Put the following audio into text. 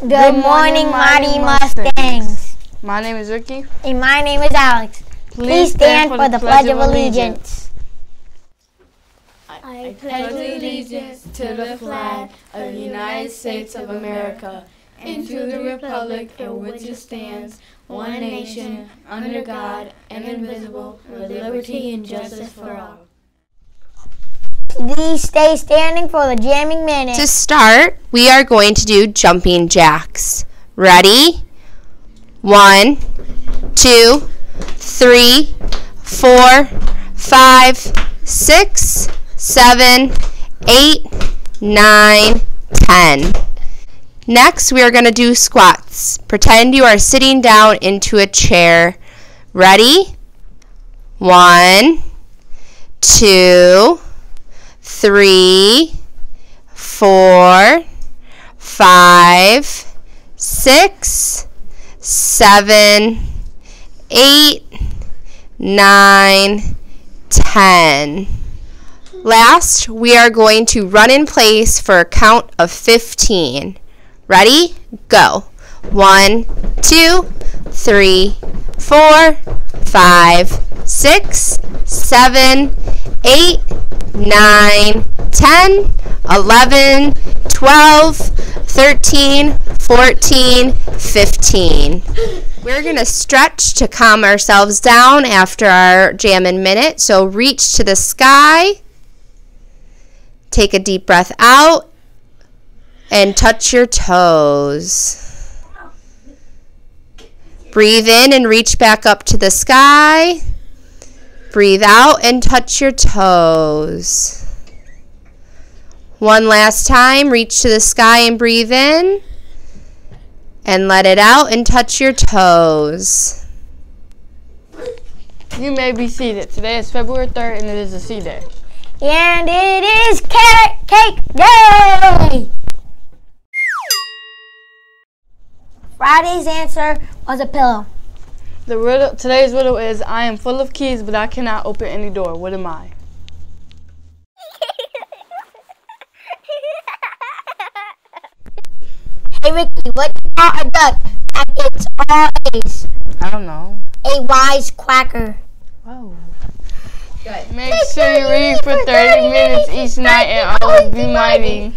Good morning, Mighty Mustangs. My name is Ricky. And my name is Alex. Please stand for the Pledge of Allegiance. I pledge allegiance to the flag of the United States of America and to the republic for which it stands, one nation, under God, and indivisible, with liberty and justice for all. Please stay standing for the jamming minute. To start, we are going to do jumping jacks. Ready? One, two, three, four, five, six, seven, eight, nine, ten. Next, we are going to do squats. Pretend you are sitting down into a chair. Ready? One, two, three, four, five, six, seven, eight, nine, ten. Last, we are going to run in place for a count of 15. Ready? Go. One, two, three, four, five, six, seven, eight, nine, ten, eleven, twelve, thirteen, fourteen, fifteen. We're going to stretch to calm ourselves down after our jammin' minute. So reach to the sky. Take a deep breath out and touch your toes. Breathe in and reach back up to the sky. Breathe out and touch your toes. One last time, reach to the sky and breathe in. And let it out and touch your toes. You may be seated. Today is February 3rd and it is a C day. And it is carrot cake day! Friday's answer was a pillow. The riddle, today's riddle is I am full of keys, but I cannot open any door. What am I? Hey Ricky, what about a duck that gets all A's? I don't know. A wise quacker. Whoa. Make sure you read for 30 minutes each night and always be mighty.